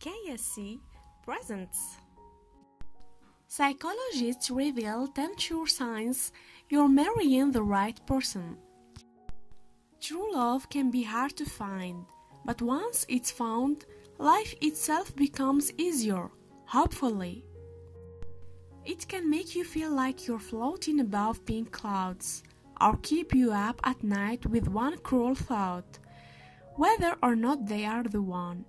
KSC presents. Psychologists reveal 10 sure signs you're marrying the right person. True love can be hard to find, but once it's found, life itself becomes easier, hopefully. It can make you feel like you're floating above pink clouds, or keep you up at night with one cruel thought whether or not they are the one.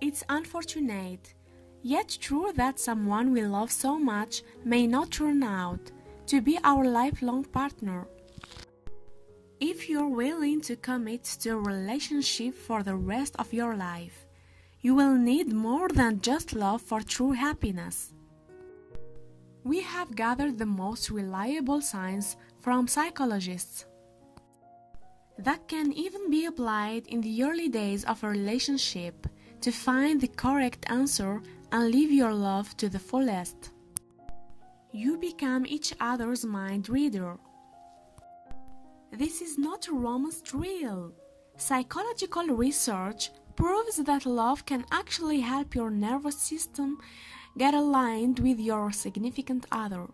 It's unfortunate, yet true that someone we love so much may not turn out to be our lifelong partner. If you're willing to commit to a relationship for the rest of your life, you will need more than just love for true happiness. We have gathered the most reliable signs from psychologists that can even be applied in the early days of a relationship to find the correct answer and live your love to the fullest. You become each other's mind reader. This is not a romance drill. Psychological research proves that love can actually help your nervous system get aligned with your significant other.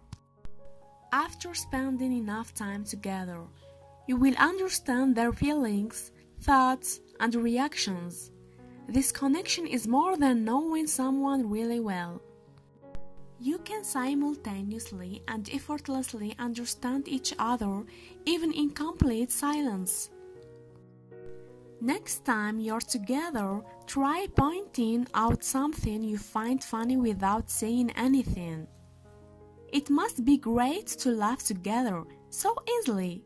After spending enough time together, you will understand their feelings, thoughts, and reactions. This connection is more than knowing someone really well. You can simultaneously and effortlessly understand each other even in complete silence. Next time you're together, try pointing out something you find funny without saying anything. It must be great to laugh together so easily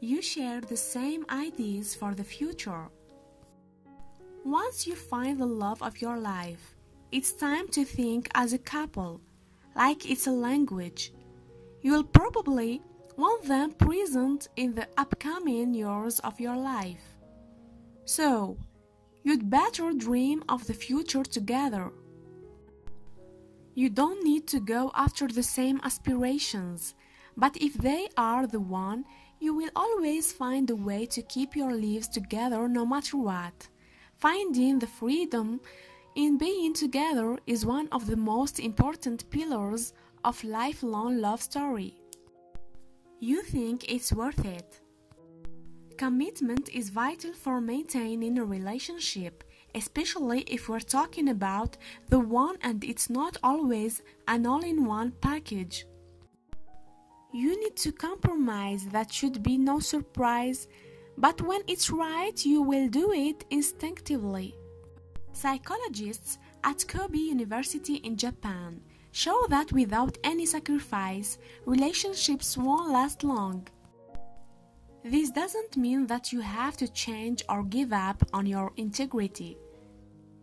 you share the same ideas for the future. Once you find the love of your life, it's time to think as a couple, like it's a language. You'll probably want them present in the upcoming years of your life. So, you'd better dream of the future together. You don't need to go after the same aspirations, but if they are the one you will always find a way to keep your lives together no matter what. Finding the freedom in being together is one of the most important pillars of lifelong love story. You think it's worth it. Commitment is vital for maintaining a relationship, especially if we're talking about the one and it's not always an all-in-one package. You need to compromise, that should be no surprise, but when it's right, you will do it instinctively. Psychologists at Kobe University in Japan show that without any sacrifice, relationships won't last long. This doesn't mean that you have to change or give up on your integrity.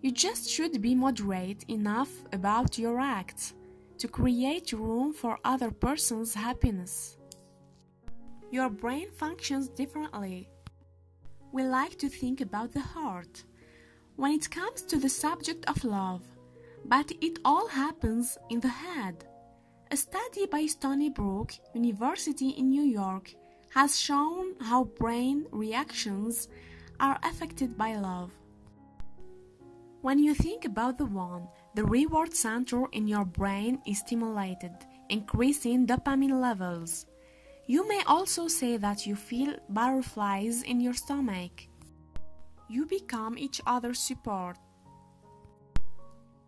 You just should be moderate enough about your acts to create room for other person's happiness. Your brain functions differently. We like to think about the heart when it comes to the subject of love, but it all happens in the head. A study by Stony Brook University in New York has shown how brain reactions are affected by love. When you think about the one, the reward center in your brain is stimulated, increasing dopamine levels. You may also say that you feel butterflies in your stomach. You become each other's support.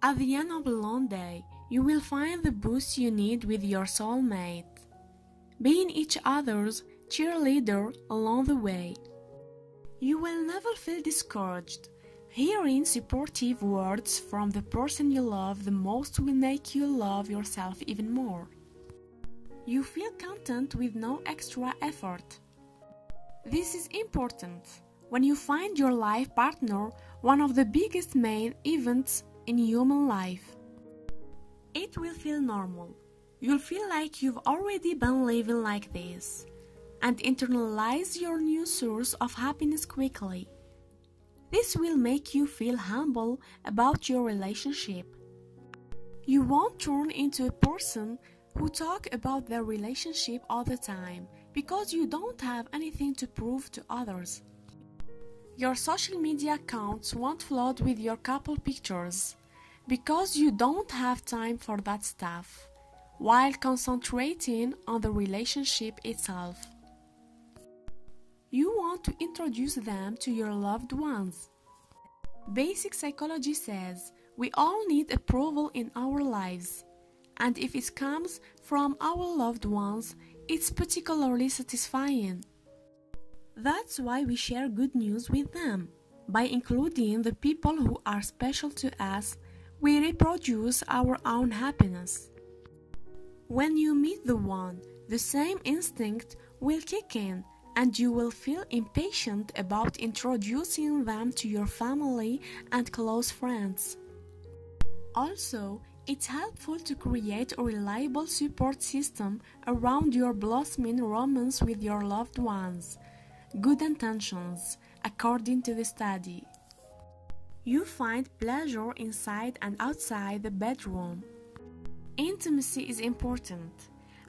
At the end of a long day, you will find the boost you need with your soulmate, being each other's cheerleader along the way. You will never feel discouraged Hearing supportive words from the person you love the most will make you love yourself even more. You feel content with no extra effort. This is important when you find your life partner one of the biggest main events in human life. It will feel normal. You'll feel like you've already been living like this and internalize your new source of happiness quickly. This will make you feel humble about your relationship. You won't turn into a person who talk about their relationship all the time because you don't have anything to prove to others. Your social media accounts won't flood with your couple pictures because you don't have time for that stuff while concentrating on the relationship itself. You want to introduce them to your loved ones. Basic psychology says we all need approval in our lives, and if it comes from our loved ones, it's particularly satisfying. That's why we share good news with them. By including the people who are special to us, we reproduce our own happiness. When you meet the one, the same instinct will kick in and you will feel impatient about introducing them to your family and close friends. Also, it's helpful to create a reliable support system around your blossoming romance with your loved ones. Good intentions, according to the study. You find pleasure inside and outside the bedroom. Intimacy is important,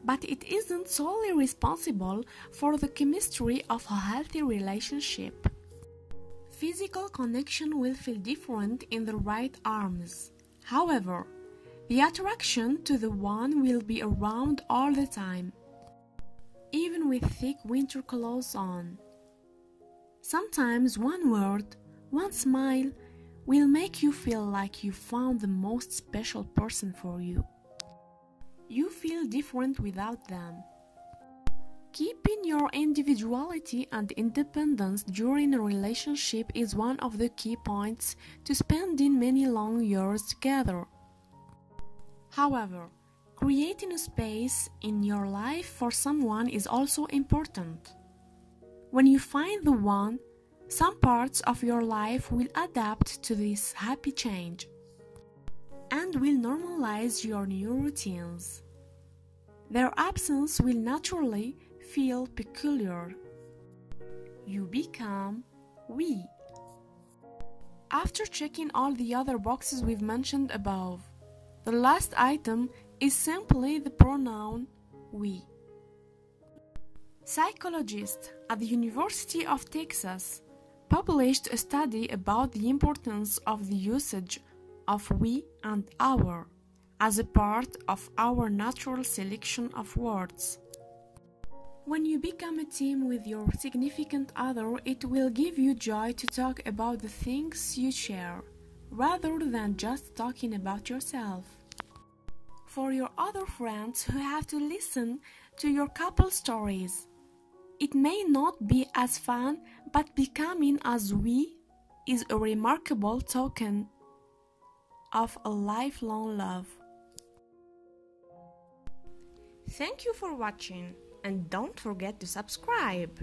but it isn't solely responsible for the chemistry of a healthy relationship. Physical connection will feel different in the right arms. However, the attraction to the one will be around all the time, even with thick winter clothes on. Sometimes one word, one smile will make you feel like you found the most special person for you. You feel different without them. Keeping your individuality and independence during a relationship is one of the key points to spending many long years together. However, creating a space in your life for someone is also important. When you find the one, some parts of your life will adapt to this happy change and will normalize your new routines. Their absence will naturally feel peculiar. You become we. After checking all the other boxes we've mentioned above, the last item is simply the pronoun we. Psychologists at the University of Texas published a study about the importance of the usage of we and our as a part of our natural selection of words. When you become a team with your significant other, it will give you joy to talk about the things you share, rather than just talking about yourself. For your other friends who have to listen to your couple stories, it may not be as fun, but becoming as we is a remarkable token of a lifelong love. Thank you for watching and don't forget to subscribe.